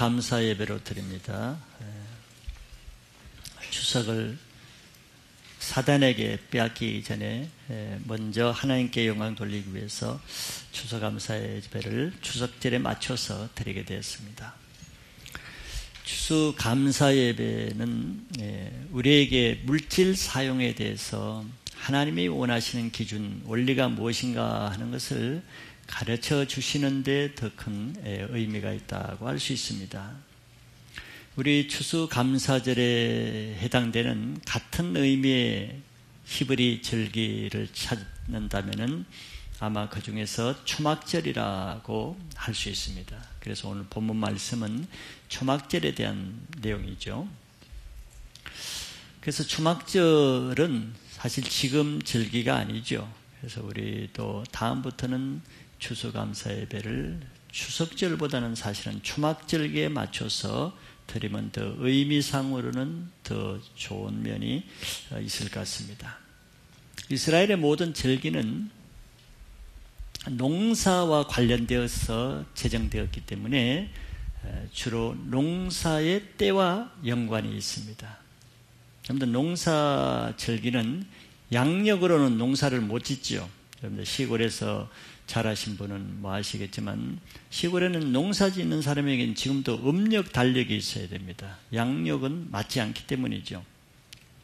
감사 예배로 드립니다. 예. 추석을 사단에게 빼앗기기 전에 예, 먼저 하나님께 영광 돌리기 위해서 추석 감사 예배를 추석절에 맞춰서 드리게 되었습니다. 추수 감사 예배는 예, 우리에게 물질 사용에 대해서 하나님이 원하시는 기준, 원리가 무엇인가 하는 것을 가르쳐 주시는데 더 큰 의미가 있다고 할 수 있습니다. 우리 추수감사절에 해당되는 같은 의미의 히브리 절기를 찾는다면 아마 그 중에서 초막절이라고 할 수 있습니다. 그래서 오늘 본문 말씀은 초막절에 대한 내용이죠. 그래서 초막절은 사실 지금 절기가 아니죠. 그래서 우리도 다음부터는 추수감사 예배를 추석절보다는 사실은 초막절기에 맞춰서 드리면 더 의미상으로는 더 좋은 면이 있을 것 같습니다. 이스라엘의 모든 절기는 농사와 관련되어서 제정되었기 때문에 주로 농사의 때와 연관이 있습니다. 여러분들 농사 절기는 양력으로는 농사를 못 짓죠. 여러분들 시골에서 잘하신 분은 뭐 아시겠지만 시골에는 농사 짓는 사람에게는 지금도 음력 달력이 있어야 됩니다. 양력은 맞지 않기 때문이죠.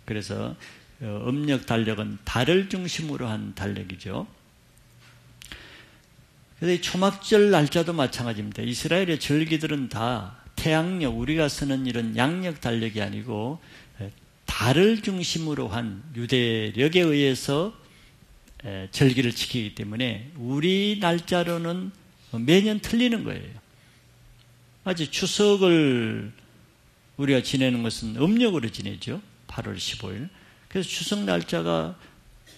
그래서 어, 음력 달력은 달을 중심으로 한 달력이죠. 그래서 초막절 날짜도 마찬가지입니다. 이스라엘의 절기들은 다 태양력, 우리가 쓰는 이런 양력 달력이 아니고 달을 중심으로 한 유대력에 의해서 절기를 지키기 때문에 우리 날짜로는 매년 틀리는 거예요. 아직 추석을 우리가 지내는 것은 음력으로 지내죠. 8월 15일. 그래서 추석 날짜가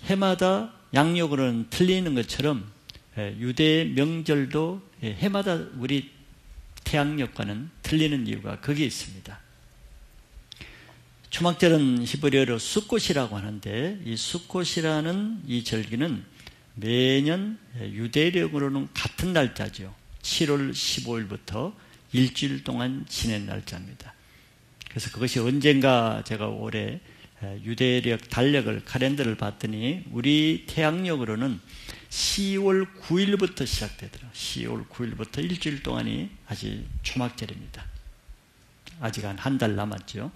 해마다 양력으로는 틀리는 것처럼 유대 명절도 해마다 우리 태양력과는 틀리는 이유가 거기에 있습니다. 초막절은 히브리어로 수꽃이라고 하는데 이 수꽃이라는 이 절기는 매년 유대력으로는 같은 날짜죠. 7월 15일부터 일주일 동안 지낸 날짜입니다. 그래서 그것이 언젠가 제가 올해 유대력 달력을 카렌더를 봤더니 우리 태양력으로는 10월 9일부터 시작되더라. 10월 9일부터 일주일 동안이 아직 초막절입니다. 아직 한 한 달 남았죠.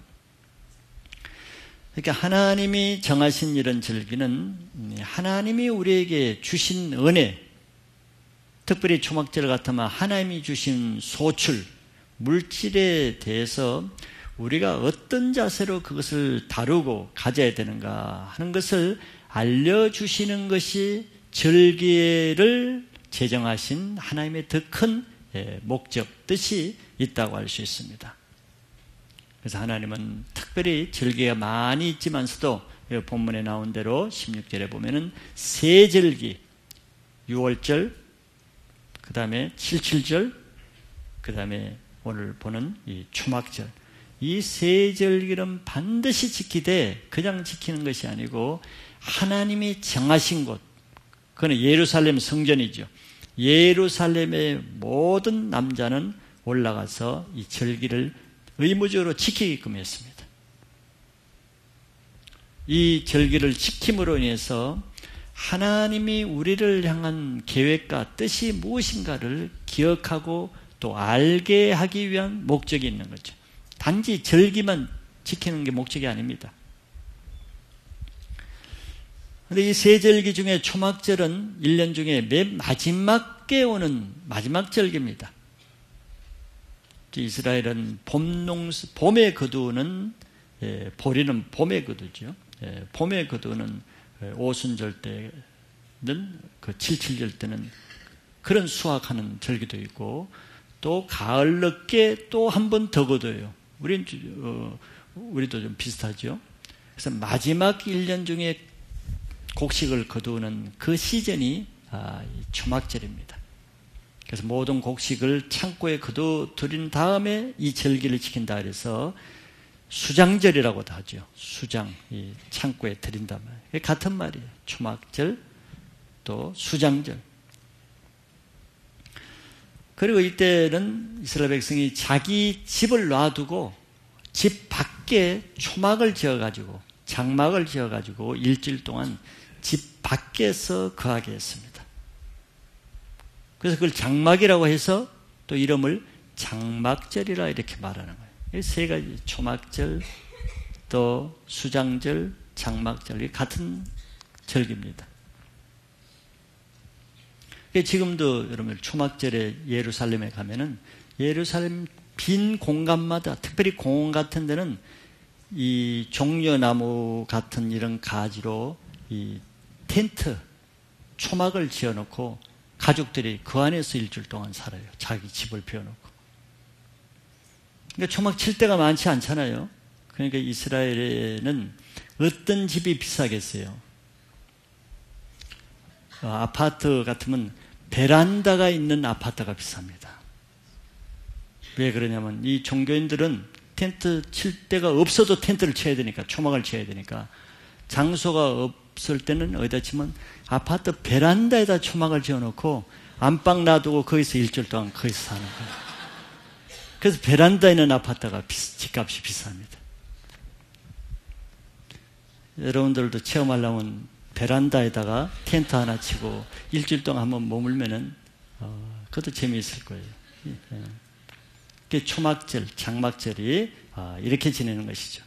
그러니까 하나님이 정하신 이런 절기는 하나님이 우리에게 주신 은혜, 특별히 초막절 같으면 하나님이 주신 소출, 물질에 대해서 우리가 어떤 자세로 그것을 다루고 가져야 되는가 하는 것을 알려주시는 것이 절기를 제정하신 하나님의 더 큰 목적, 뜻이 있다고 할 수 있습니다. 그래서 하나님은 특별히 절기가 많이 있지만서도 본문에 나온 대로 16절에 보면은 세 절기 6월절 그 다음에 77절 그 다음에 오늘 보는 이 추막절. 이 세 절기는 반드시 지키되 그냥 지키는 것이 아니고 하나님이 정하신 곳. 그는 예루살렘 성전이죠. 예루살렘의 모든 남자는 올라가서 이 절기를 의무적으로 지키게끔 했습니다. 이 절기를 지킴으로 인해서 하나님이 우리를 향한 계획과 뜻이 무엇인가를 기억하고 또 알게 하기 위한 목적이 있는 거죠. 단지 절기만 지키는 게 목적이 아닙니다. 그런데 이 세 절기 중에 초막절은 1년 중에 맨 마지막에 오는 마지막 절기입니다. 이스라엘은 봄농 봄에 거두는 예, 보리는 봄에 거두죠. 예, 봄에 거두는 예, 오순절 때는 그 칠칠절 때는 그런 수확하는 절기도 있고 또 가을 늦게 또 한 번 더 거둬요. 우린 어, 우리도 좀 비슷하죠. 그래서 마지막 1년 중에 곡식을 거두는 그 시즌이 아, 초막절입니다. 그래서 모든 곡식을 창고에 거둬들인 다음에 이 절기를 지킨다 그래서 수장절이라고도 하죠. 수장, 이 창고에 들인다 말. 같은 말이에요. 초막절 또 수장절. 그리고 이때는 이스라엘 백성이 자기 집을 놔두고 집 밖에 초막을 지어가지고 장막을 지어가지고 일주일 동안 집 밖에서 거하게 했습니다. 그래서 그걸 장막이라고 해서 또 이름을 장막절이라 이렇게 말하는 거예요. 세 가지 초막절, 또 수장절, 장막절 같은 절기입니다. 지금도 여러분 초막절에 예루살렘에 가면은 예루살렘 빈 공간마다 특별히 공원 같은 데는 이 종려나무 같은 이런 가지로 이 텐트 초막을 지어놓고 가족들이 그 안에서 일주일 동안 살아요. 자기 집을 비워놓고. 그러니까 초막 칠 때가 많지 않잖아요. 그러니까 이스라엘에는 어떤 집이 비싸겠어요? 어, 아파트 같으면 베란다가 있는 아파트가 비쌉니다. 왜 그러냐면 이 종교인들은 텐트 칠 데가 없어도 텐트를 쳐야 되니까 초막을 쳐야 되니까 장소가 없 을 때는 어디다 치면 아파트 베란다에다 초막을 지어놓고 안방 놔두고 거기서 일주일 동안 거기서 사는 거예요. 그래서 베란다에 있는 아파트가 집값이 비쌉니다. 여러분들도 체험하려면 베란다에다가 텐트 하나 치고 일주일 동안 한번 머물면은 어, 그것도 재미있을 거예요. 예. 초막절, 장막절이 어, 이렇게 지내는 것이죠.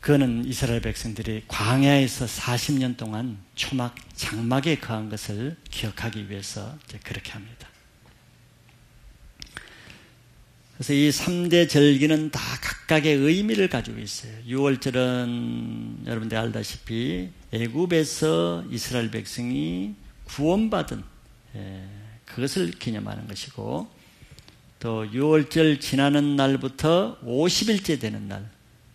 그거는 이스라엘 백성들이 광야에서 40년 동안 초막, 장막에 거한 것을 기억하기 위해서 그렇게 합니다. 그래서 이 3대 절기는 다 각각의 의미를 가지고 있어요. 6월절은 여러분들 알다시피 애굽에서 이스라엘 백성이 구원받은 예, 그것을 기념하는 것이고 또 6월절 지나는 날부터 50일째 되는 날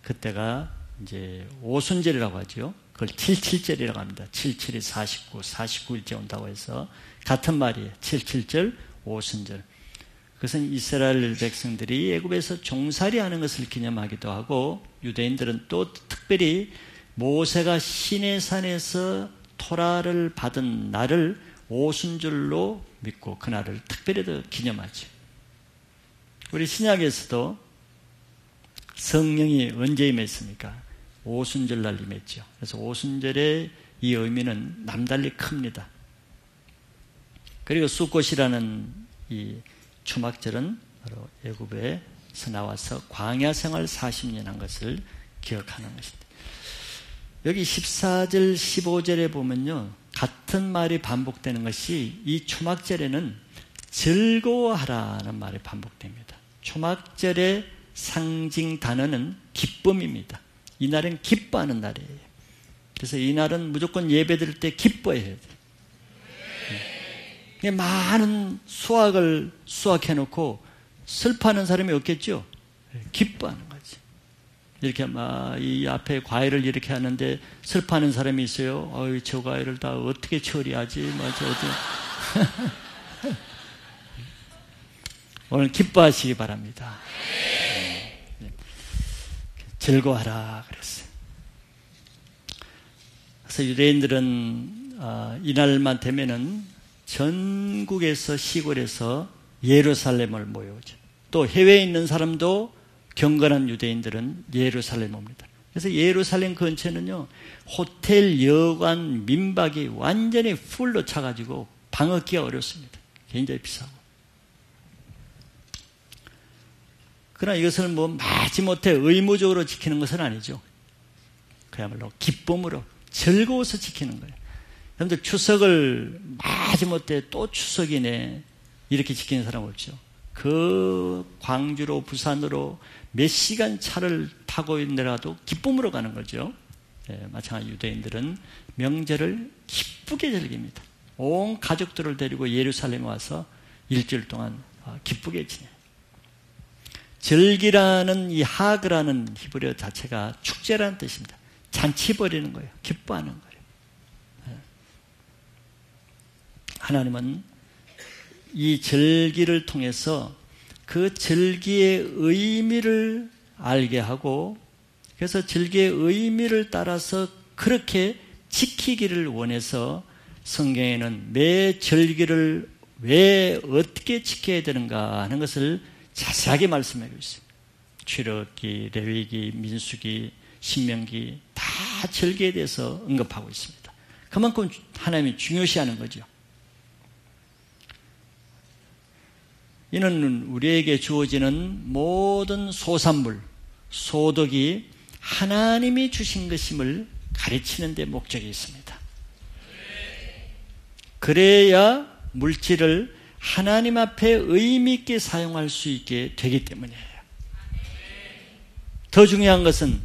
그때가 이제 오순절이라고 하죠. 그걸 77절이라고 합니다. 77이 49, 49일째 온다고 해서 같은 말이에요. 77절, 오순절. 그것은 이스라엘 백성들이 애굽에서 종살이 하는 것을 기념하기도 하고 유대인들은 또 특별히 모세가 시내산에서 토라를 받은 날을 오순절로 믿고 그날을 특별히 더 기념하죠. 우리 신약에서도 성령이 언제 임했습니까? 오순절 날 임했죠. 그래서 오순절의 이 의미는 남달리 큽니다. 그리고 수꽃이라는 이 초막절은 바로 애굽에서 나와서 광야 생활 40년 한 것을 기억하는 것입니다. 여기 14절, 15절에 보면요. 같은 말이 반복되는 것이 이 초막절에는 즐거워하라는 말이 반복됩니다. 초막절의 상징 단어는 기쁨입니다. 이날은 기뻐하는 날이에요. 그래서 이날은 무조건 예배 드릴 때 기뻐해야 돼요. 많은 수확을 수확해놓고 슬퍼하는 사람이 없겠죠? 기뻐하는 거지. 이렇게 막 이 앞에 과일을 이렇게 하는데 슬퍼하는 사람이 있어요. 어이, 저 과일을 다 어떻게 처리하지? 뭐저 어떻게. 오늘 기뻐하시기 바랍니다. 네. 즐거워하라 그랬어요. 그래서 유대인들은 아, 이날만 되면은 전국에서 시골에서 예루살렘을 모여오죠. 또 해외에 있는 사람도 경건한 유대인들은 예루살렘 옵니다. 그래서 예루살렘 근처는요, 호텔, 여관, 민박이 완전히 풀로 차가지고 방 얻기가 어렵습니다. 굉장히 비싸고. 그러나 이것을 뭐 마지못해 의무적으로 지키는 것은 아니죠. 그야말로 기쁨으로 즐거워서 지키는 거예요. 여러분들 추석을 마지못해 또 추석이네 이렇게 지키는 사람 없죠. 그 광주로 부산으로 몇 시간 차를 타고 있느라도 기쁨으로 가는 거죠. 예, 마찬가지 유대인들은 명절을 기쁘게 즐깁니다. 온 가족들을 데리고 예루살렘에 와서 일주일 동안 아, 기쁘게 지내. 절기라는 이 하그라는 히브리어 자체가 축제라는 뜻입니다. 잔치 벌이는 거예요. 기뻐하는 거예요. 하나님은 이 절기를 통해서 그 절기의 의미를 알게 하고 그래서 절기의 의미를 따라서 그렇게 지키기를 원해서 성경에는 매 절기를 왜 어떻게 지켜야 되는가 하는 것을 자세하게 말씀하고 있어요. 출애기, 레위기, 민수기, 신명기 다 절기에 대해서 언급하고 있습니다. 그만큼 하나님이 중요시하는 거죠. 이는 우리에게 주어지는 모든 소산물, 소득이 하나님이 주신 것임을 가르치는 데 목적이 있습니다. 그래야 물질을 하나님 앞에 의미 있게 사용할 수 있게 되기 때문이에요. 더 중요한 것은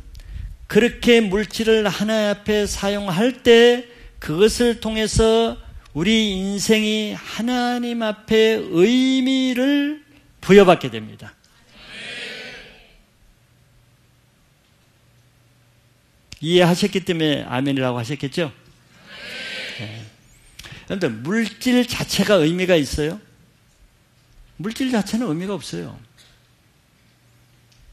그렇게 물질을 하나님 앞에 사용할 때 그것을 통해서 우리 인생이 하나님 앞에 의미를 부여받게 됩니다. 이해하셨기 때문에 아멘이라고 하셨겠죠? 네. 그런데 물질 자체가 의미가 있어요? 물질 자체는 의미가 없어요.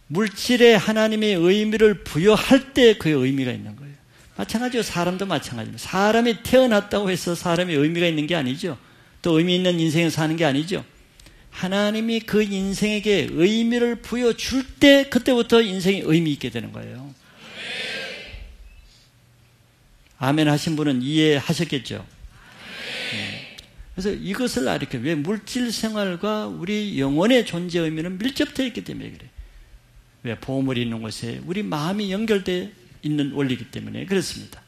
물질에 하나님의 의미를 부여할 때 그의 의미가 있는 거예요. 마찬가지로 사람도 마찬가지입니다. 사람이 태어났다고 해서 사람이 의미가 있는 게 아니죠. 또 의미 있는 인생을 사는 게 아니죠. 하나님이 그 인생에게 의미를 부여줄 때 그때부터 인생이 의미 있게 되는 거예요. 아멘 하신 분은 이해하셨겠죠? 네. 그래서 이것을 알게 왜 물질 생활과 우리 영혼의 존재 의미는 밀접되어 있기 때문에 그래. 왜 보물이 있는 곳에 우리 마음이 연결되어 있는 원리이기 때문에 그렇습니다.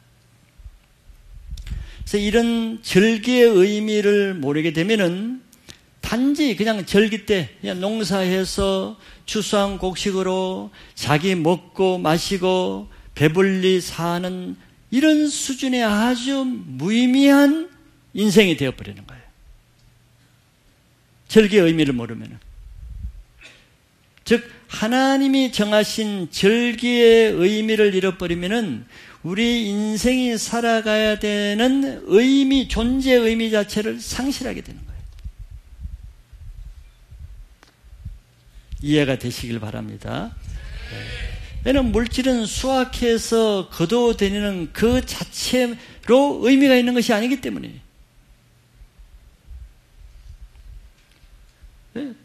그래서 이런 절기의 의미를 모르게 되면은 단지 그냥 절기 때 그냥 농사해서 추수한 곡식으로 자기 먹고 마시고 배불리 사는 이런 수준의 아주 무의미한 인생이 되어버리는 거예요. 절기의 의미를 모르면. 즉, 하나님이 정하신 절기의 의미를 잃어버리면은 우리 인생이 살아가야 되는 의미, 존재 의미 자체를 상실하게 되는 거예요. 이해가 되시길 바랍니다. 왜냐하면 물질은 수확해서 거둬들이는 그 자체로 의미가 있는 것이 아니기 때문에.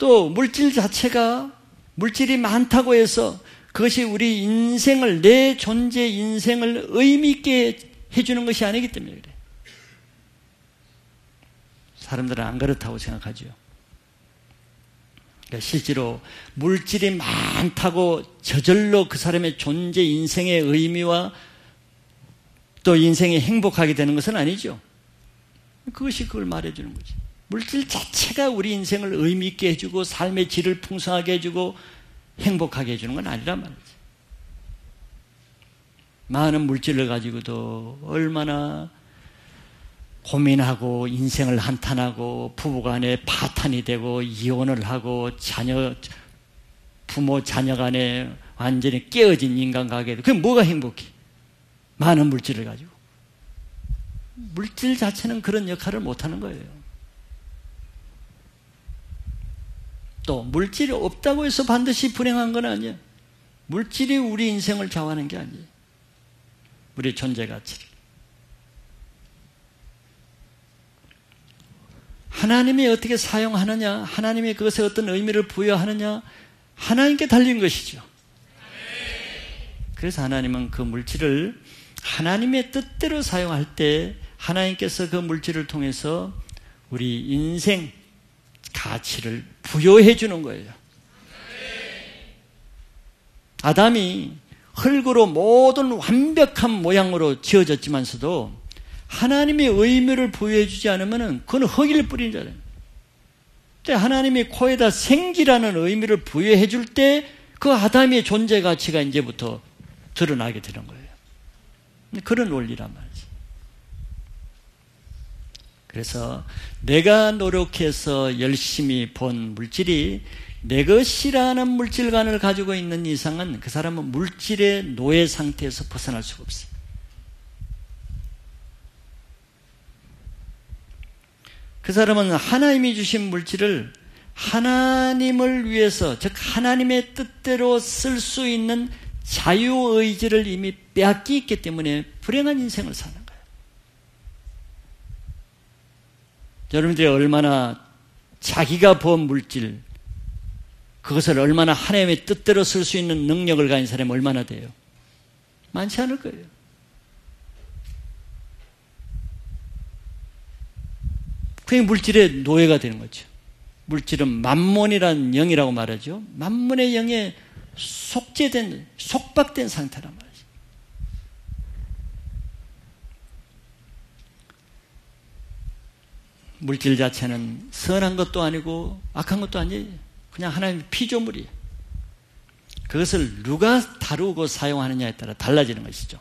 또 물질 자체가 물질이 많다고 해서 그것이 우리 인생을, 내 존재 인생을 의미 있게 해주는 것이 아니기 때문에 그래. 사람들은 안 그렇다고 생각하죠. 그러니까 실제로 물질이 많다고 저절로 그 사람의 존재 인생의 의미와 또 인생이 행복하게 되는 것은 아니죠. 그것이 그걸 말해주는 거지. 물질 자체가 우리 인생을 의미 있게 해주고 삶의 질을 풍성하게 해주고 행복하게 해주는 건 아니란 말이지. 많은 물질을 가지고도 얼마나 고민하고 인생을 한탄하고 부부간에 파탄이 되고 이혼을 하고 자녀 부모 자녀 간에 완전히 깨어진 인간관계도 그게 뭐가 행복해? 많은 물질을 가지고 물질 자체는 그런 역할을 못하는 거예요. 또 물질이 없다고 해서 반드시 불행한 건 아니에요. 물질이 우리 인생을 좌우하는 게 아니에요. 우리 존재 가치를. 하나님이 어떻게 사용하느냐, 하나님이 그것에 어떤 의미를 부여하느냐, 하나님께 달린 것이죠. 그래서 하나님은 그 물질을 하나님의 뜻대로 사용할 때 하나님께서 그 물질을 통해서 우리 인생, 가치를 부여해 주는 거예요. 아담이 흙으로 모든 완벽한 모양으로 지어졌지만서도 하나님의 의미를 부여해 주지 않으면 그건 흙일 뿐인 자예요. 하나님이 코에다 생기라는 의미를 부여해 줄 때 그 아담의 존재 가치가 이제부터 드러나게 되는 거예요. 그런 원리란 말이에요. 그래서 내가 노력해서 열심히 본 물질이 내 것이라는 물질관을 가지고 있는 이상은 그 사람은 물질의 노예 상태에서 벗어날 수가 없어요. 그 사람은 하나님이 주신 물질을 하나님을 위해서, 즉, 하나님의 뜻대로 쓸 수 있는 자유의지를 이미 빼앗기 있기 때문에 불행한 인생을 사는 여러분들이 얼마나 자기가 본 물질, 그것을 얼마나 하나님의 뜻대로 쓸 수 있는 능력을 가진 사람이 얼마나 돼요? 많지 않을 거예요. 그게 물질의 노예가 되는 거죠. 물질은 만몬이라는 영이라고 말하죠. 만몬의 영에 속죄된, 속박된 상태란 말이죠. 물질 자체는 선한 것도 아니고 악한 것도 아니에요. 그냥 하나님의 피조물이에요. 그것을 누가 다루고 사용하느냐에 따라 달라지는 것이죠.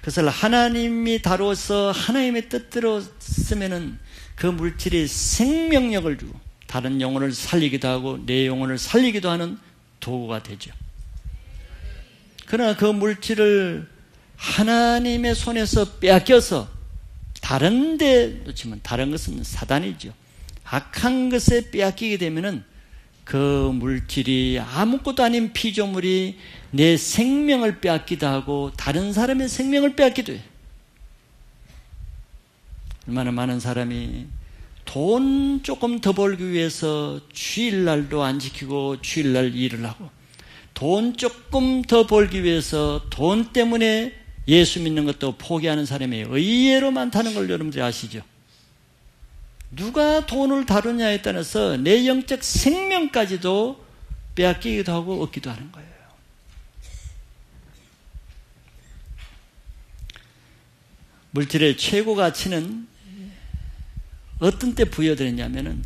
그것을 하나님이 다루어서 하나님의 뜻대로 쓰면은 그 물질이 생명력을 주고 다른 영혼을 살리기도 하고 내 영혼을 살리기도 하는 도구가 되죠. 그러나 그 물질을 하나님의 손에서 빼앗겨서 다른 데 놓치면 다른 것은 사단이죠. 악한 것에 빼앗기게 되면은 그 물질이 아무것도 아닌 피조물이 내 생명을 빼앗기도 하고 다른 사람의 생명을 빼앗기도 해요. 얼마나 많은 사람이 돈 조금 더 벌기 위해서 주일날도 안 지키고 주일날 일을 하고 돈 조금 더 벌기 위해서 돈 때문에 예수 믿는 것도 포기하는 사람이 의외로 많다는 걸 여러분들이 아시죠? 누가 돈을 다루냐에 따라서 내 영적 생명까지도 빼앗기기도 하고 얻기도 하는 거예요. 물질의 최고 가치는 어떤 때 부여되느냐면은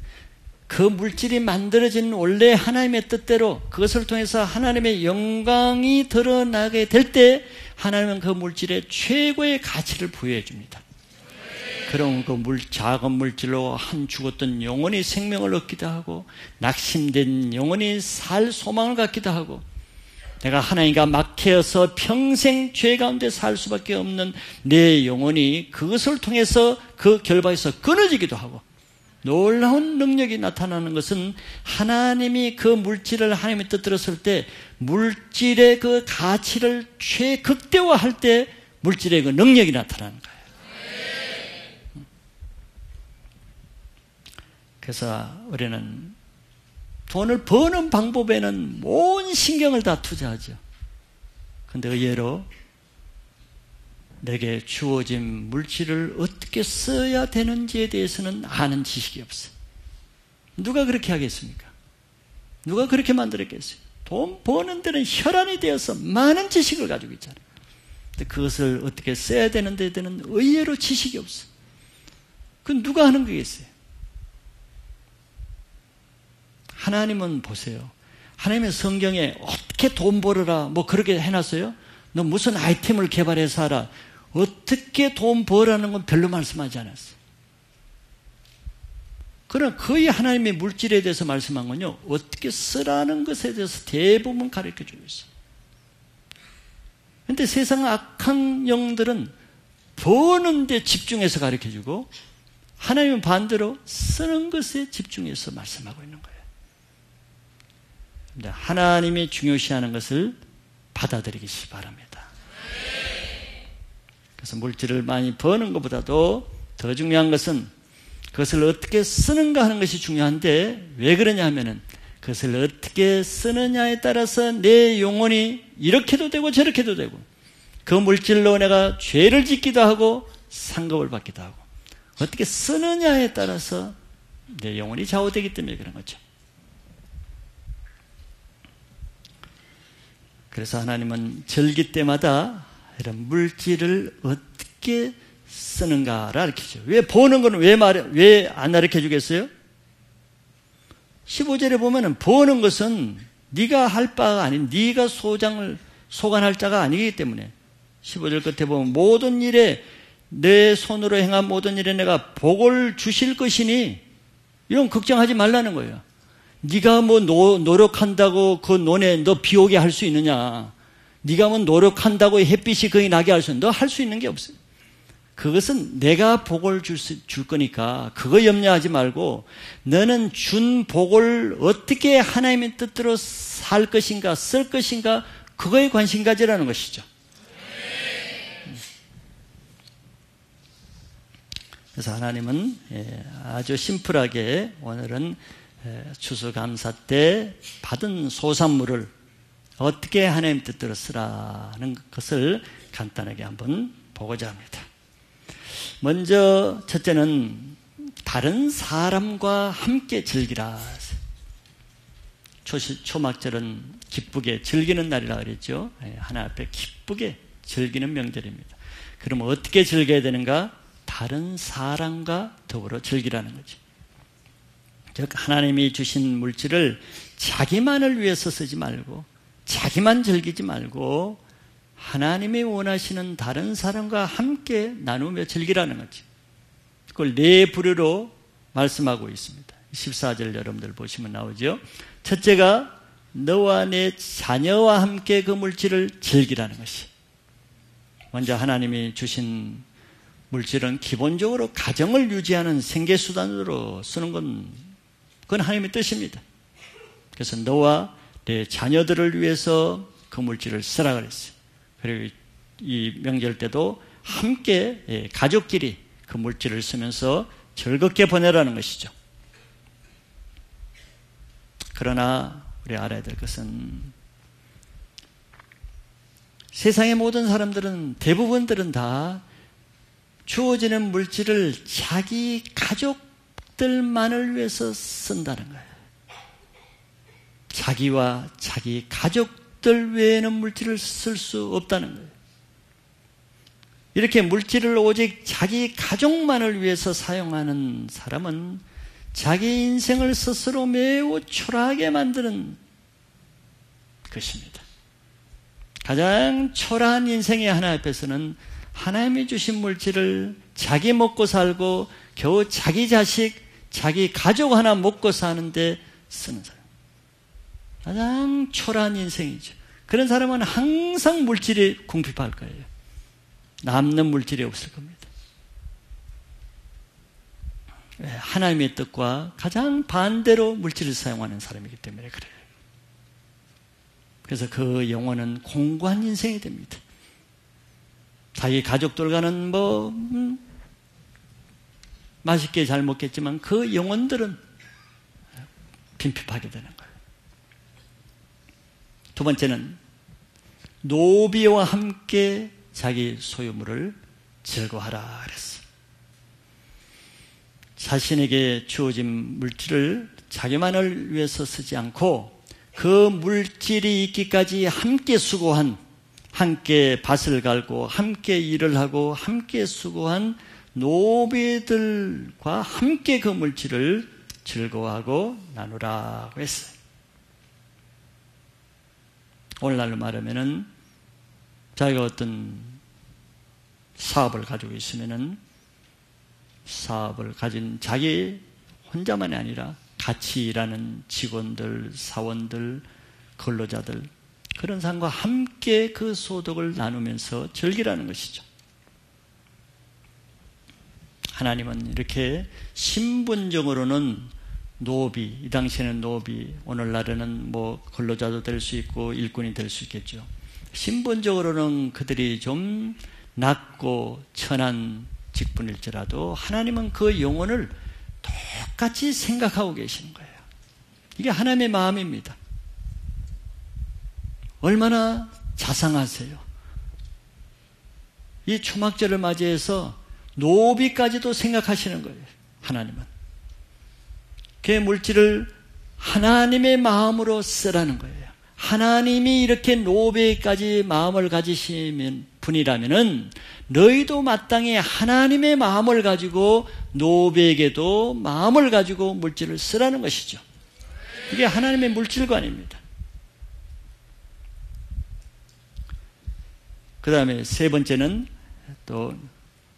그 물질이 만들어진 원래 하나님의 뜻대로 그것을 통해서 하나님의 영광이 드러나게 될 때 하나님은 그 물질에 최고의 가치를 부여해 줍니다. 그런 그 물, 작은 물질로 한 죽었던 영혼이 생명을 얻기도 하고 낙심된 영혼이 살 소망을 갖기도 하고 내가 하나님과 막혀서 평생 죄 가운데 살 수밖에 없는 내 영혼이 그것을 통해서 그 결박에서 끊어지기도 하고 놀라운 능력이 나타나는 것은 하나님이 그 물질을 하나님의 뜻대로 쓸 때 물질의 그 가치를 최극대화할 때 물질의 그 능력이 나타나는 거예요. 그래서 우리는 돈을 버는 방법에는 온 신경을 다 투자하죠. 근데 의외로 내게 주어진 물질을 어떻게 써야 되는지에 대해서는 아는 지식이 없어요. 누가 그렇게 하겠습니까? 누가 그렇게 만들었겠어요? 돈 버는 데는 혈안이 되어서 많은 지식을 가지고 있잖아요. 그것을 어떻게 써야 되는데 되는 의외로 지식이 없어. 그 누가 하는 거겠어요? 하나님은 보세요. 하나님의 성경에 어떻게 돈 벌어라 뭐 그렇게 해놨어요? 너 무슨 아이템을 개발해서 하라. 어떻게 돈 벌라는 건 별로 말씀하지 않았어요. 그러나 거의 하나님의 물질에 대해서 말씀한 건요, 어떻게 쓰라는 것에 대해서 대부분 가르쳐 주고 있어요. 근데 세상 악한 영들은 버는 데 집중해서 가르쳐 주고, 하나님은 반대로 쓰는 것에 집중해서 말씀하고 있는 거예요. 하나님이 중요시하는 것을 받아들이기 바랍니다. 그래서 물질을 많이 버는 것보다도 더 중요한 것은 그것을 어떻게 쓰는가 하는 것이 중요한데 왜 그러냐 하면은 그것을 어떻게 쓰느냐에 따라서 내 영혼이 이렇게도 되고 저렇게도 되고 그 물질로 내가 죄를 짓기도 하고 상급을 받기도 하고 어떻게 쓰느냐에 따라서 내 영혼이 좌우되기 때문에 그런 거죠. 그래서 하나님은 절기 때마다 이런 물질을 어떻게 쓰는가를 가르치죠. 왜 보는 거는 왜 말, 왜안 가르쳐 주겠어요? 15절에 보면은 보는 것은 네가 할 바가 아닌 네가 소장을 소관할 자가 아니기 때문에 15절 끝에 보면 모든 일에 내 손으로 행한 모든 일에 내가 복을 주실 것이니 이런 걱정하지 말라는 거예요. 네가 뭐 노, 노력한다고 그 논에 너 비오게 할 수 있느냐? 네가 뭐 노력한다고 햇빛이 거기 나게 할 수, 있는 너 할 수 있는 게 없어요. 그것은 내가 복을 줄, 수, 줄 거니까 그거 염려하지 말고 너는 준 복을 어떻게 하나님의 뜻대로 살 것인가, 쓸 것인가, 그거에 관심 가지라는 것이죠. 그래서 하나님은 예, 아주 심플하게 오늘은 추수감사 때 받은 소산물을 어떻게 하나님 뜻대로 쓰라는 것을 간단하게 한번 보고자 합니다. 먼저 첫째는 다른 사람과 함께 즐기라. 초시, 초막절은 기쁘게 즐기는 날이라 그랬죠. 예, 하나 앞에 기쁘게 즐기는 명절입니다. 그럼 어떻게 즐겨야 되는가? 다른 사람과 더불어 즐기라는 거죠. 즉 하나님이 주신 물질을 자기만을 위해서 쓰지 말고 자기만 즐기지 말고 하나님이 원하시는 다른 사람과 함께 나누며 즐기라는 거죠. 그걸 네 부류로 말씀하고 있습니다. 14절 여러분들 보시면 나오죠. 첫째가 너와 내 자녀와 함께 그 물질을 즐기라는 것이. 먼저 하나님이 주신 물질은 기본적으로 가정을 유지하는 생계수단으로 쓰는 건, 그건 하나님의 뜻입니다. 그래서 너와 내 자녀들을 위해서 그 물질을 쓰라 그랬어요. 그리고 이 명절 때도 함께 예, 가족끼리 그 물질을 쓰면서 즐겁게 보내라는 것이죠. 그러나 우리 알아야 될 것은 세상의 모든 사람들은 대부분들은 다 주어지는 물질을 자기 가족들만을 위해서 쓴다는 거예요. 자기와 자기 가족들 외에는 물질을 쓸 수 없다는 거예요. 이렇게 물질을 오직 자기 가족만을 위해서 사용하는 사람은 자기 인생을 스스로 매우 초라하게 만드는 것입니다. 가장 초라한 인생의 하나 앞에서는 하나님이 주신 물질을 자기 먹고 살고 겨우 자기 자식, 자기 가족 하나 먹고 사는데 쓰는 사람. 가장 초라한 인생이죠. 그런 사람은 항상 물질이 궁핍할 거예요. 남는 물질이 없을 겁니다. 하나님의 뜻과 가장 반대로 물질을 사용하는 사람이기 때문에 그래요. 그래서 그 영혼은 공고한 인생이 됩니다. 자기 가족들과는 뭐 음, 맛있게 잘 먹겠지만 그 영혼들은 빈핍하게 되는 거예요. 두 번째는 노비와 함께 자기 소유물을 즐거워하라 그랬어. 자신에게 주어진 물질을 자기만을 위해서 쓰지 않고 그 물질이 있기까지 함께 수고한 함께 밭을 갈고 함께 일을 하고 함께 수고한 노비들과 함께 그 물질을 즐거워하고 나누라고 했어요. 오늘날로 말하면은 자기가 어떤 사업을 가지고 있으면은 사업을 가진 자기 혼자만이 아니라 같이 일하는 직원들, 사원들, 근로자들 그런 사람과 함께 그 소득을 나누면서 즐기라는 것이죠. 하나님은 이렇게 신분적으로는 노비, 이 당시에는 노비, 오늘날에는 뭐 근로자도 될 수 있고 일꾼이 될 수 있겠죠. 신분적으로는 그들이 좀 낮고 천한 직분일지라도 하나님은 그 영혼을 똑같이 생각하고 계시는 거예요. 이게 하나님의 마음입니다. 얼마나 자상하세요. 이 초막절을 맞이해서 노비까지도 생각하시는 거예요. 하나님은. 그 물질을 하나님의 마음으로 쓰라는 거예요. 하나님이 이렇게 노비까지 마음을 가지시면 분이라면은 너희도 마땅히 하나님의 마음을 가지고 노비에게도 마음을 가지고 물질을 쓰라는 것이죠. 이게 하나님의 물질관입니다. 그 다음에 세 번째는 또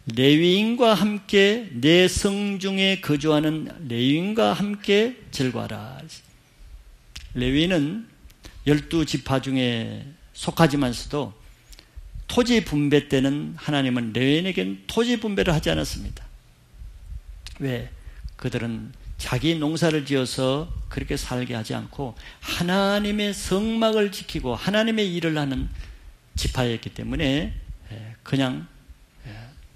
레위인과 함께 내 성 중에 거주하는 레위인과 함께 즐거워라. 레위는 열두 지파 중에 속하지만서도 토지 분배 때는 하나님은 레위인에게는 토지 분배를 하지 않았습니다. 왜? 그들은 자기 농사를 지어서 그렇게 살게 하지 않고 하나님의 성막을 지키고 하나님의 일을 하는 지파였기 때문에 그냥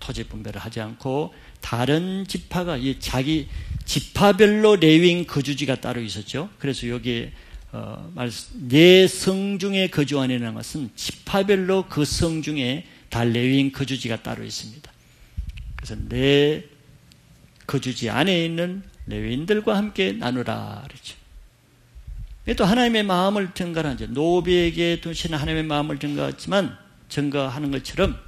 토지 분배를 하지 않고 다른 지파가 자기 지파별로 레위인 거주지가 따로 있었죠. 그래서 여기 어, 네성 중에 거주하는 것은 지파별로 그 성 중에 다 레위인 거주지가 따로 있습니다. 그래서 내 거주지 안에 있는 레위인들과 함께 나누라 그랬죠. 또 하나님의 마음을 증가하죠. 노비에게 두신 하나님의 마음을 증가했지만 증가하는 것처럼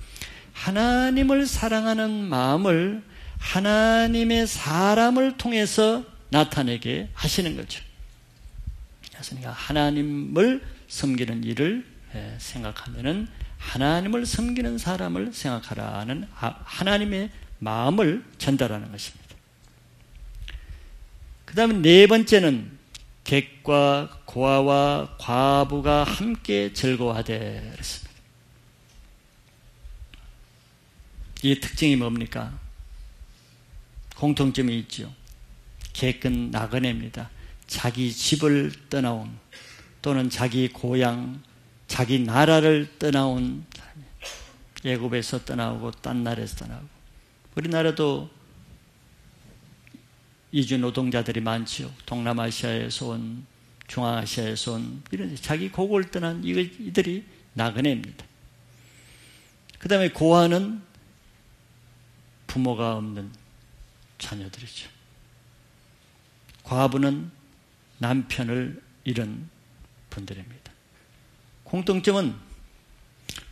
하나님을 사랑하는 마음을 하나님의 사람을 통해서 나타내게 하시는 거죠. 그러니까 하나님을 섬기는 일을 생각하면은 하나님을 섬기는 사람을 생각하라는 하나님의 마음을 전달하는 것입니다. 그 다음에 네 번째는 객과 고아와 과부가 함께 즐거워하되 그랬습니다. 이 특징이 뭡니까? 공통점이 있죠. 객은 나그네입니다. 자기 집을 떠나온 또는 자기 고향, 자기 나라를 떠나온 예굽에서 떠나오고 딴 나라에서 떠나오고 우리나라도 이주 노동자들이 많지요. 동남아시아에서 온, 중앙아시아에서 온 이런 자기 고국을 떠난 이들이 나그네입니다. 그 다음에 고아는 부모가 없는 자녀들이죠. 과부는 남편을 잃은 분들입니다. 공통점은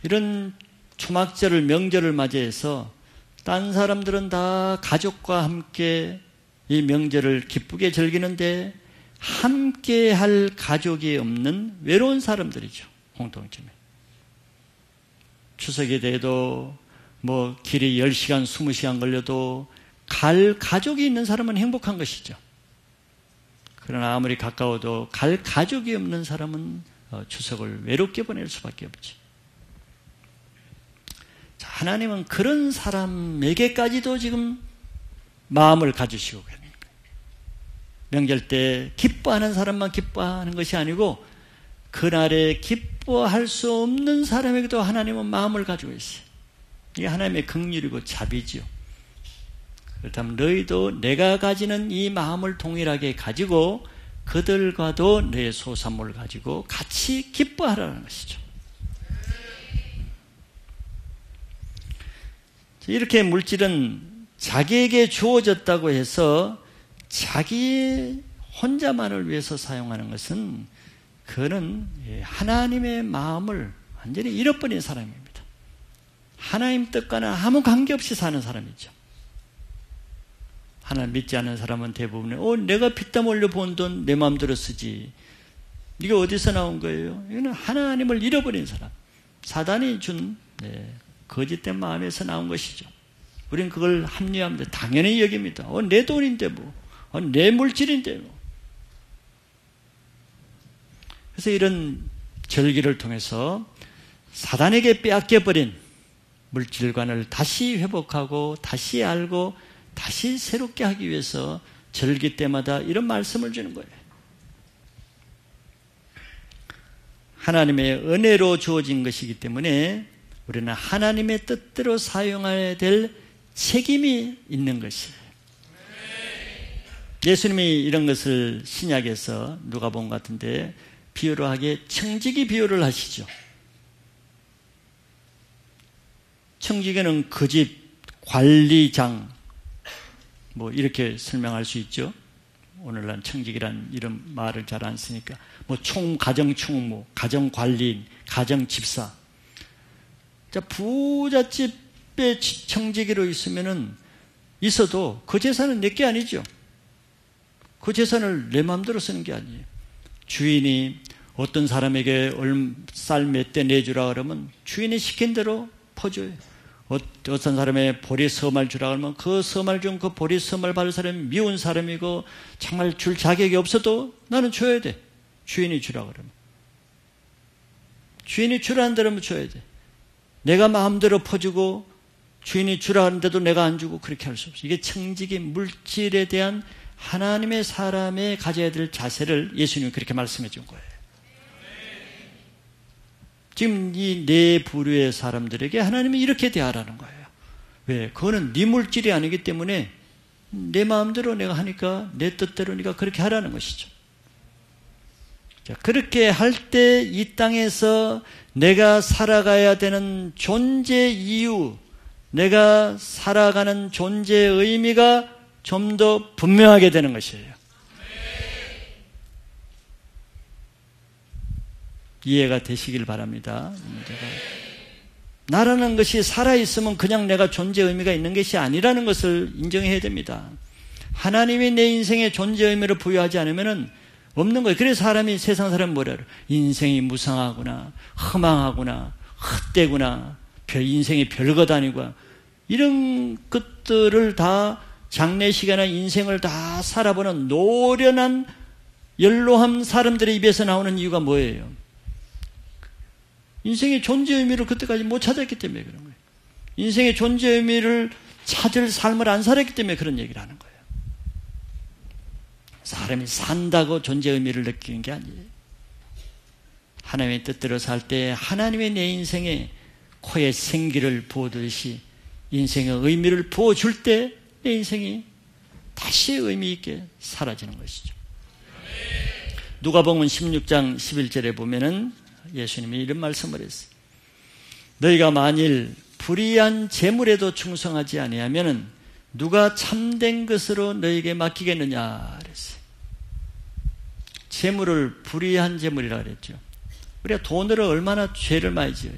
이런 초막절을 명절을 맞이해서 딴 사람들은 다 가족과 함께 이 명절을 기쁘게 즐기는데 함께 할 가족이 없는 외로운 사람들이죠. 공통점에. 추석에 대해도 뭐 길이 10시간, 20시간 걸려도 갈 가족이 있는 사람은 행복한 것이죠. 그러나 아무리 가까워도 갈 가족이 없는 사람은 어, 추석을 외롭게 보낼 수밖에 없지. 하나님은 그런 사람에게까지도 지금 마음을 가지시고 계십니다. 명절 때 기뻐하는 사람만 기뻐하는 것이 아니고 그날에 기뻐할 수 없는 사람에게도 하나님은 마음을 가지고 있어요. 이게 하나님의 긍휼이고 자비지요. 그렇다면 너희도 내가 가지는 이 마음을 동일하게 가지고 그들과도 내 소산물을 가지고 같이 기뻐하라는 것이죠. 이렇게 물질은 자기에게 주어졌다고 해서 자기 혼자만을 위해서 사용하는 것은 그는 하나님의 마음을 완전히 잃어버린 사람입니다. 하나님 뜻과는 아무 관계없이 사는 사람이죠. 하나님 믿지 않는 사람은 대부분 어, 내가 피땀 흘려 본 돈 내 마음대로 쓰지. 이게 어디서 나온 거예요? 이거는 하나님을 잃어버린 사람. 사단이 준 네, 거짓된 마음에서 나온 것이죠. 우리는 그걸 합리화합니다. 당연히 여깁니다. 어, 내 돈인데 뭐. 어, 내 물질인데 뭐. 그래서 이런 절기를 통해서 사단에게 빼앗겨버린 물질관을 다시 회복하고 다시 알고 다시 새롭게 하기 위해서 절기 때마다 이런 말씀을 주는 거예요. 하나님의 은혜로 주어진 것이기 때문에 우리는 하나님의 뜻대로 사용해야 될 책임이 있는 것이에요. 예수님이 이런 것을 신약에서 누가 본것 같은데 비유로 하기에 청지기 비유를 하시죠. 청지기는 그 집 관리장 뭐 이렇게 설명할 수 있죠. 오늘날 청직이란 이런 말을 잘 안 쓰니까 뭐 총 가정 총무, 가정 관리인, 가정 집사. 자 부잣집에 청지기로 있으면은 있어도 그 재산은 내게 아니죠. 그 재산을 내 마음대로 쓰는 게 아니에요. 주인이 어떤 사람에게 쌀 몇 대 내주라 그러면 주인이 시킨 대로 퍼줘요. 어떤 사람의 보리 섬을 주라 그러면 그 섬을 준그 보리 섬을 받을 사람이 미운 사람이고 정말 줄 자격이 없어도 나는 줘야 돼. 주인이 주라 그러면. 주인이 주라는 대로 줘야 돼. 내가 마음대로 퍼주고 주인이 주라 하는데도 내가 안 주고 그렇게 할 수 없어. 이게 청직이 물질에 대한 하나님의 사람의 가져야 될 자세를 예수님이 그렇게 말씀해 준 거예요. 지금 이 네 부류의 사람들에게 하나님이 이렇게 대하라는 거예요. 왜? 그거는 네 물질이 아니기 때문에 내 마음대로 내가 하니까 내 뜻대로 네가 그렇게 하라는 것이죠. 자, 그렇게 할 때 이 땅에서 내가 살아가야 되는 존재 이유, 내가 살아가는 존재의 의미가 좀 더 분명하게 되는 것이에요. 이해가 되시길 바랍니다. 나라는 것이 살아있으면 그냥 내가 존재 의미가 있는 것이 아니라는 것을 인정해야 됩니다. 하나님이 내 인생에 존재 의미를 부여하지 않으면 없는 거예요. 그래서 사람이 세상 사람 뭐라 그래? 인생이 무상하구나, 허망하구나, 헛되구나, 인생이 별것 아니고 이런 것들을 다 장례식이나 인생을 다 살아보는 노련한 연로한 사람들의 입에서 나오는 이유가 뭐예요? 인생의 존재 의미를 그때까지 못 찾았기 때문에 그런 거예요. 인생의 존재 의미를 찾을 삶을 안 살았기 때문에 그런 얘기를 하는 거예요. 사람이 산다고 존재 의미를 느끼는 게 아니에요. 하나님의 뜻대로 살 때 하나님의 내 인생에 코에 생기를 부어듯이 인생의 의미를 부어줄 때 내 인생이 다시 의미 있게 사라지는 것이죠. 누가 보면 16장 11절에 보면은 예수님이 이런 말씀을 했어요. 너희가 만일 불의한 재물에도 충성하지 아니하면은 누가 참된 것으로 너에게 맡기겠느냐 그랬어요. 재물을 불의한 재물이라 그랬죠. 우리가 돈으로 얼마나 죄를 많이 지어요.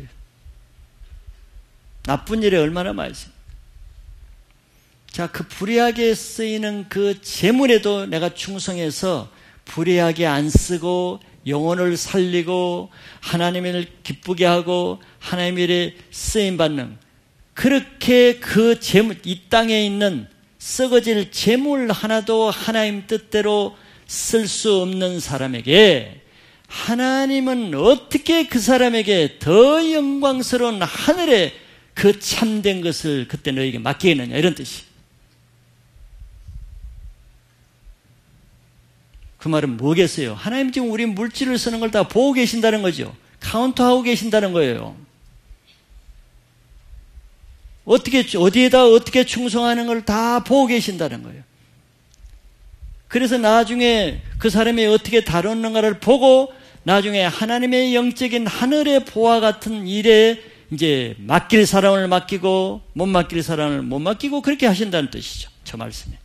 나쁜 일에 얼마나 많이 써요. 자, 그 불의하게 쓰이는 그 재물에도 내가 충성해서 불의하게 안 쓰고 영혼을 살리고 하나님을 기쁘게 하고 하나님의 일에 쓰임 받는 그렇게 그 재물 이 땅에 있는 썩어질 재물 하나도 하나님 뜻대로 쓸 수 없는 사람에게 하나님은 어떻게 그 사람에게 더 영광스러운 하늘의 그 참된 것을 그때 너에게 맡기겠느냐 이런 뜻이. 그 말은 뭐겠어요? 하나님 지금 우리 물질을 쓰는 걸 다 보고 계신다는 거죠. 카운트하고 계신다는 거예요. 어떻게, 어디에다 어떻게 충성하는 걸 다 보고 계신다는 거예요. 그래서 나중에 그 사람이 어떻게 다뤘는가를 보고 나중에 하나님의 영적인 하늘의 보화 같은 일에 이제 맡길 사람을 맡기고 못 맡길 사람을 못 맡기고 그렇게 하신다는 뜻이죠. 저 말씀에.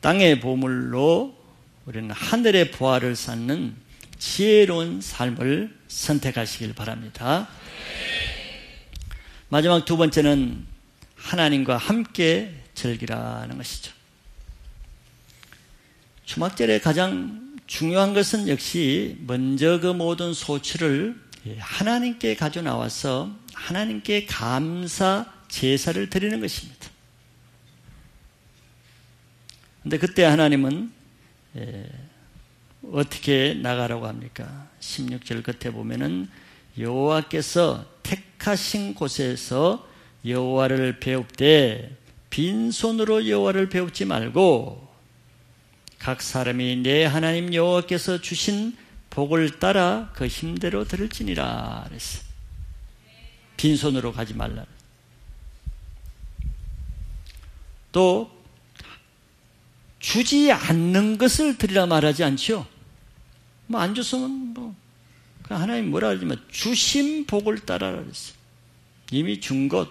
땅의 보물로 우리는 하늘의 보화를 쌓는 지혜로운 삶을 선택하시길 바랍니다. 마지막 두 번째는 하나님과 함께 즐기라는 것이죠. 주막절에 가장 중요한 것은 역시 먼저 그 모든 소치를 하나님께 가져 나와서 하나님께 감사 제사를 드리는 것입니다. 근데 그때 하나님은 어떻게 나가라고 합니까? 16절 끝에 보면은 여호와께서 택하신 곳에서 여호와를 배웁되 빈손으로 여호와를 배웁지 말고 각 사람이 내 하나님 여호와께서 주신 복을 따라 그 힘대로 들을지니라 그랬어. 빈손으로 가지 말라. 또 주지 않는 것을 드리라 말하지 않죠. 뭐안 줬으면 뭐 하나님 뭐라 그러지만 주신 복을 따라라 그랬어. 이미 준 것,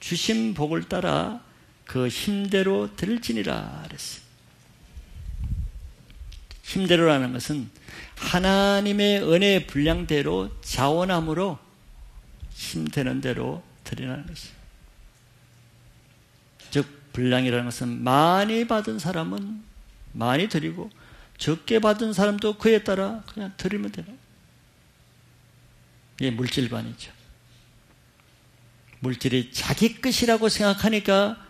주신 복을 따라 그 힘대로 들지니라 그랬어. 힘대로라는 것은 하나님의 은혜 분량대로 자원함으로 힘되는 대로 드리라는 것이죠. 즉 분량이라는 것은 많이 받은 사람은 많이 드리고 적게 받은 사람도 그에 따라 그냥 드리면 되는 이게 물질관이죠. 물질이 자기 것이라고 생각하니까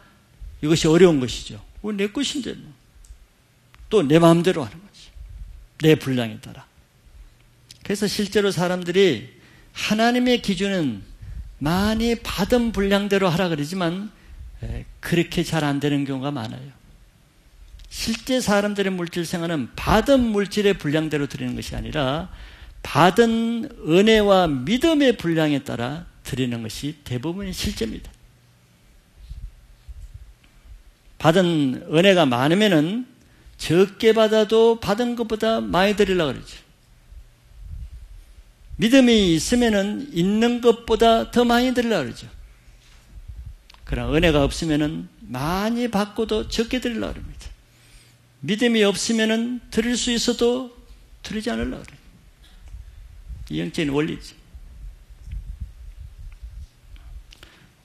이것이 어려운 것이죠. 내 것인데 또내 마음대로 하는 거지. 내 분량에 따라. 그래서 실제로 사람들이 하나님의 기준은 많이 받은 분량대로 하라 그러지만 그렇게 잘 안 되는 경우가 많아요. 실제 사람들의 물질 생활은 받은 물질의 분량대로 드리는 것이 아니라 받은 은혜와 믿음의 분량에 따라 드리는 것이 대부분의 실제입니다. 받은 은혜가 많으면은 적게 받아도 받은 것보다 많이 드리려고 그러죠. 믿음이 있으면은 있는 것보다 더 많이 드리려고 그러죠. 그러나 은혜가 없으면은 많이 받고도 적게 드리려고 합니다. 믿음이 없으면은 드릴 수 있어도 드리지 않으려고 그래요. 이 영적인 원리죠.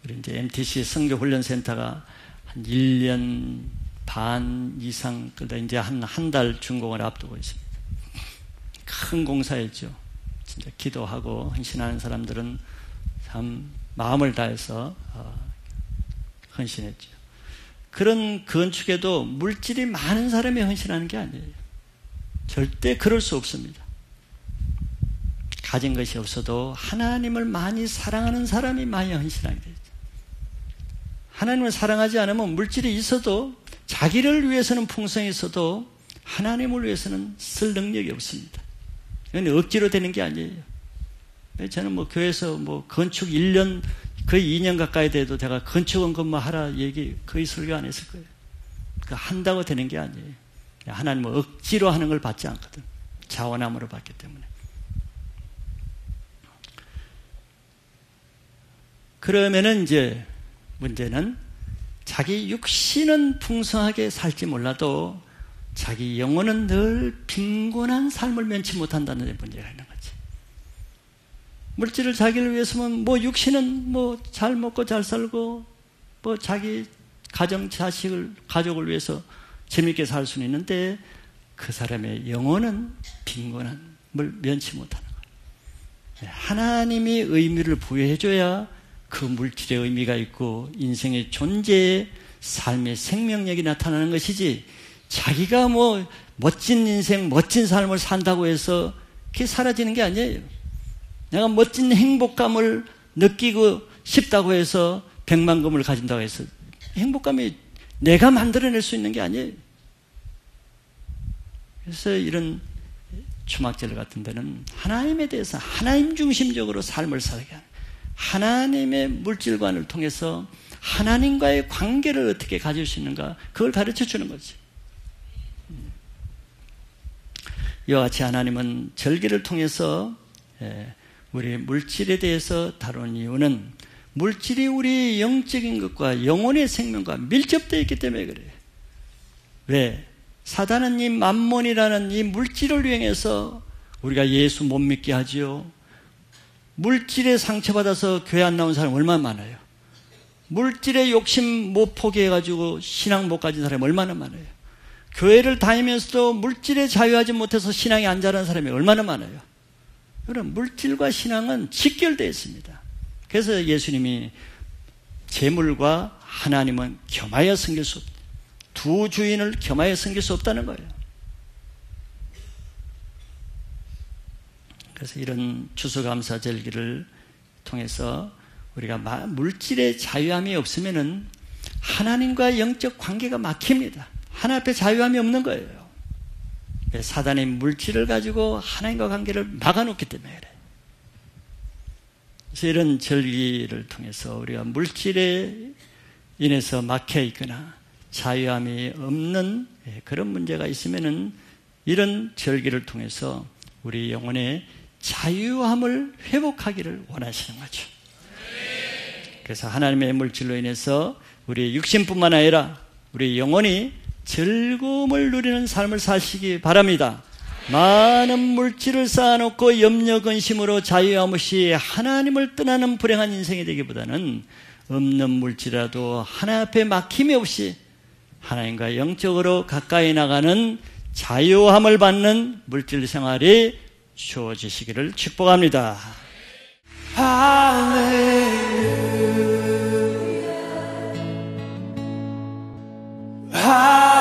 우리 이제 MTC 성교훈련센터가 한 1년 반 이상, 그다 이제 한, 한 달 준공을 앞두고 있습니다. 큰 공사였죠. 진짜 기도하고 헌신하는 사람들은 참 마음을 다해서 어, 헌신했죠. 그런 건축에도 물질이 많은 사람이 헌신하는 게 아니에요. 절대 그럴 수 없습니다. 가진 것이 없어도 하나님을 많이 사랑하는 사람이 많이 헌신하게 되죠. 하나님을 사랑하지 않으면 물질이 있어도 자기를 위해서는 풍성이 있어도 하나님을 위해서는 쓸 능력이 없습니다. 이건 억지로 되는 게 아니에요. 저는 뭐 교회에서 뭐 건축 1년 거의 2년 가까이 돼도 제가 건축원 근무하라 얘기 거의 설교 안 했을 거예요. 그 한다고 되는 게 아니에요. 하나님은 억지로 하는 걸 받지 않거든. 자원함으로 받기 때문에. 그러면은 이제 문제는 자기 육신은 풍성하게 살지 몰라도 자기 영혼은 늘 빈곤한 삶을 면치 못한다는 문제가 있는 거지. 물질을 자기를 위해서면 뭐 육신은 뭐 잘 먹고 잘 살고 뭐 자기 가정 자식을 가족을 위해서 재밌게 살 수는 있는데 그 사람의 영혼은 빈곤함을 면치 못하는 거예요. 하나님이 의미를 부여해줘야 그 물질의 의미가 있고 인생의 존재의 삶의 생명력이 나타나는 것이지 자기가 뭐 멋진 인생, 멋진 삶을 산다고 해서 그게 사라지는 게 아니에요. 내가 멋진 행복감을 느끼고 싶다고 해서 백만금을 가진다고 해서 행복감이 내가 만들어낼 수 있는 게 아니에요. 그래서 이런 주막절 같은 데는 하나님에 대해서 하나님 중심적으로 삶을 살게 하는 하나님의 물질관을 통해서 하나님과의 관계를 어떻게 가질 수 있는가 그걸 가르쳐 주는 거지. 이와 같이 하나님은 절기를 통해서 예, 우리 물질에 대해서 다룬 이유는 물질이 우리 영적인 것과 영혼의 생명과 밀접되어 있기 때문에 그래요. 왜? 사단은 이 만몬이라는 이 물질을 이용해서 우리가 예수 못 믿게 하지요. 물질에 상처받아서 교회 안 나온 사람 얼마나 많아요. 물질의 욕심 못 포기해가지고 신앙 못 가진 사람이 얼마나 많아요. 교회를 다니면서도 물질에 자유하지 못해서 신앙이 안 자라는 사람이 얼마나 많아요. 그럼 물질과 신앙은 직결되어 있습니다. 그래서 예수님이 재물과 하나님은 겸하여 섬길 수 없다. 두 주인을 겸하여 섬길 수 없다는 거예요. 그래서 이런 추수감사 절기를 통해서 우리가 물질의 자유함이 없으면은 하나님과 영적 관계가 막힙니다. 하나 앞에 자유함이 없는 거예요. 사단의 물질을 가지고 하나님과 관계를 막아놓기 때문에 그래. 그래서 이런 절기를 통해서 우리가 물질에 인해서 막혀 있거나 자유함이 없는 그런 문제가 있으면은 이런 절기를 통해서 우리 영혼의 자유함을 회복하기를 원하시는 거죠. 그래서 하나님의 물질로 인해서 우리 육신뿐만 아니라 우리 영혼이 즐거움을 누리는 삶을 사시기 바랍니다. 많은 물질을 쌓아놓고 염려 근심으로 자유함 없이 하나님을 떠나는 불행한 인생이 되기보다는 없는 물질이라도 하나 앞에 막힘이 없이 하나님과 영적으로 가까이 나가는 자유함을 받는 물질 생활이 주어지시기를 축복합니다. 할렐루야. 할렐루야.